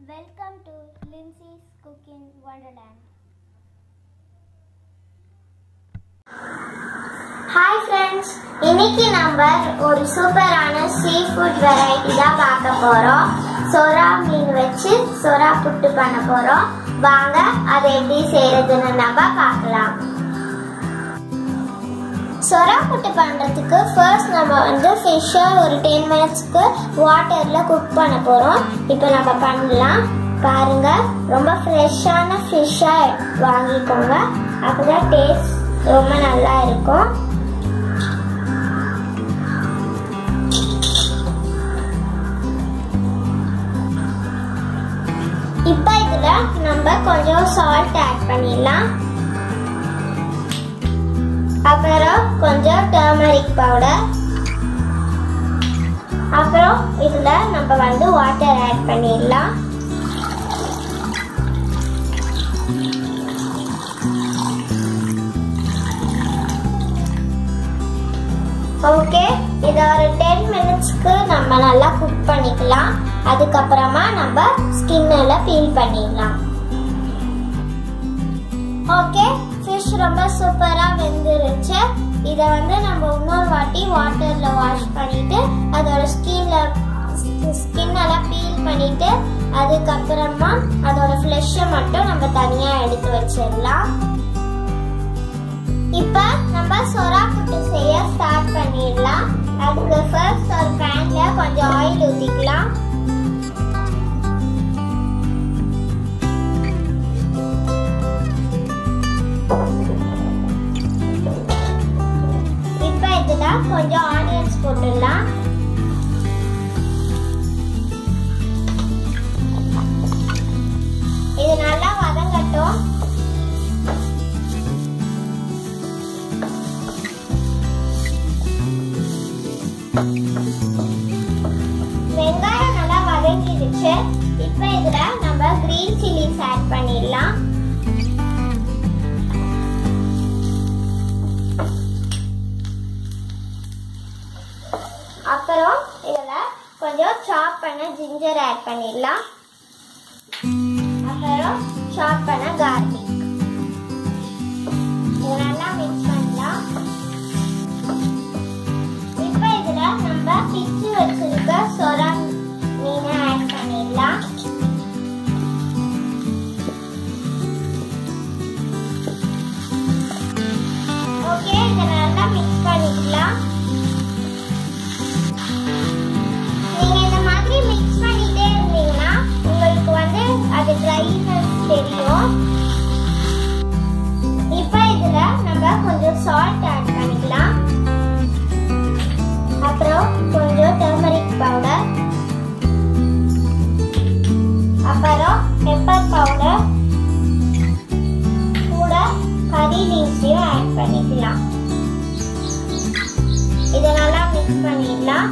Welcome to Lindsay's cooking wonderland hi friends இன்னைக்கு நம்ம ஒரு சூப்பரான சீ ஃபுட் வெரைட்டி தான் பார்க்க போகிறோம் சொரா மீன் வச்சு சொரா புட்டு பண்ண போகிறோம் வாங்க அதை எப்படி செய்யறதுன்னு நம்ம பார்க்கலாம். சொரா புட்டு பண்ணுறதுக்கு ஃபர்ஸ்ட் வந்து ஃபிஷ்ஷை ஒரு டென் மினிட்ஸ்க்கு வாட்டரில் குக் பண்ண போகிறோம் இப்போ நம்ம பண்ணலாம். பாருங்கள் ரொம்ப ஃப்ரெஷ்ஷான ஃபிஷ்ஷாக வாங்கிக்கோங்க. அப்போ தான் டேஸ்ட் ரொம்ப நல்லா இருக்கும். இப்போ இதில் நம்ம கொஞ்சம் சால்ட் ஆட் பண்ணிடலாம். அப்புறம் கொஞ்சம் டர்மரிக் பவுடர் அப்புறம் இதில் நம்ம வந்து வாட்டர் ஆட் பண்ணிடலாம். ஓகே இதை ஒரு டென் மினிட்ஸ்க்கு நம்ம நல்லா குக் பண்ணிக்கலாம். அதுக்கப்புறமா நம்ம ஸ்கின்னில் பீல் பண்ணிடலாம். ஓகே ஃபிஷ் ரொம்ப சூப்பராக வெந்துருச்சு. இதை வந்து நம்ம இன்னொரு வாட்டி வாட்டரில் வாஷ் பண்ணிவிட்டு அதோட ஸ்கின்ல ஸ்கின்னெல்லாம் பீல் பண்ணிவிட்டு அதுக்கப்புறமா அதோட ஃப்ளெஷ்ஷை மட்டும் நம்ம தனியாக எடுத்து வச்சிடலாம். இப்போ நம்ம சொரா புட்டு செய்ய ஸ்டார்ட் பண்ணிடலாம். கொஞ்சம் ஆனியன்ஸ் போட்டுடலாம். இது நல்லா வதங்கட்டும். வெங்காயம் நல்லா வதங்கிடுச்சு. இப்போ இதுல நம்ம கிரீன் சில்லிஸ் ஆட் பண்ணிடலாம். அப்புறம் இதில் கொஞ்சம் சாப் பண்ண ஜிஞ்சர் ஆட் பண்ணிடலாம். அப்புறம் சாப் பண்ண கார்லிக் நல்லா மிக்ஸ் கறி ஆட் பண்ணிக்கலாம் இதை நல்லா மிக்ஸ் பண்ணிடலாம்.